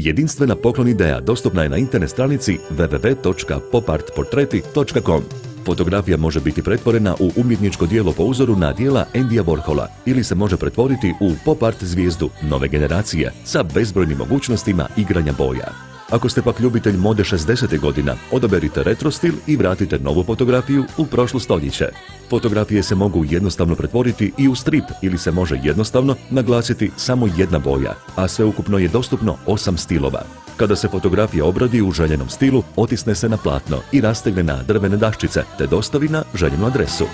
Jedinstvena poklon ideja dostupna je na internet stranici www.popartportreti.com. Fotografija može biti pretvorena u umjetničko dijelo po uzoru na dijela Endija Warhola ili se može pretvoriti u pop art zvijezdu nove generacije sa bezbrojnim mogućnostima igranja boja. Ako ste pak ljubitelj mode 60. godina, odaberite retro stil i vratite novu fotografiju u prošlo stoljeće. Fotografije se mogu jednostavno pretvoriti i u strip ili se može jednostavno naglasiti samo jedna boja, a sveukupno je dostupno osam stilova. Kada se fotografija obradi u željenom stilu, otisne se na platno i rastegne na drvene daščice te dostavi na željenu adresu.